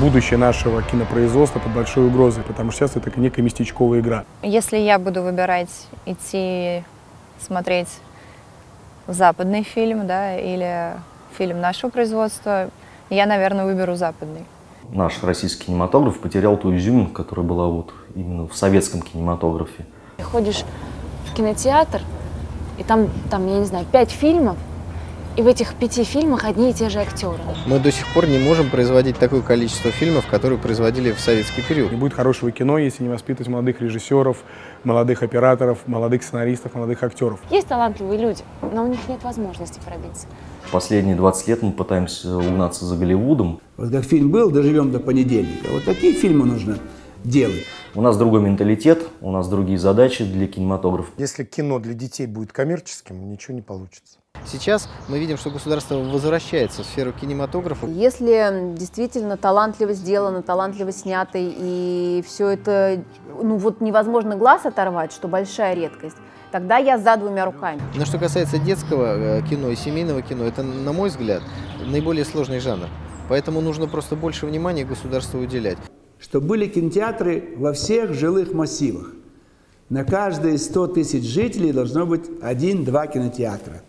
будущее нашего кинопроизводства под большой угрозой, потому что сейчас это некая местечковая игра. Если я буду выбирать идти смотреть западный фильм, да, или фильм нашего производства, я, наверное, выберу западный. Наш российский кинематограф потерял ту изюминку, которая была вот именно в советском кинематографе. Ты ходишь в кинотеатр, и там, там, я не знаю, пять фильмов, и в этих пяти фильмах одни и те же актеры. Мы до сих пор не можем производить такое количество фильмов, которые производили в советский период. Не будет хорошего кино, если не воспитывать молодых режиссеров, молодых операторов, молодых сценаристов, молодых актеров. Есть талантливые люди, но у них нет возможности пробиться. Последние 20 лет мы пытаемся угнаться за Голливудом. Вот как фильм был «Доживем до понедельника», вот такие фильмы нужно делать. У нас другой менталитет, у нас другие задачи для кинематографа. Если кино для детей будет коммерческим, ничего не получится. Сейчас мы видим, что государство возвращается в сферу кинематографа. Если действительно талантливо сделано, талантливо снято, и все это, ну вот невозможно глаз оторвать, что большая редкость, тогда я за двумя руками. Но что касается детского э, кино и семейного кино, это, на мой взгляд, наиболее сложный жанр. Поэтому нужно просто больше внимания государству уделять. Что были кинотеатры во всех жилых массивах. На каждые 100 тысяч жителей должно быть один-два кинотеатра.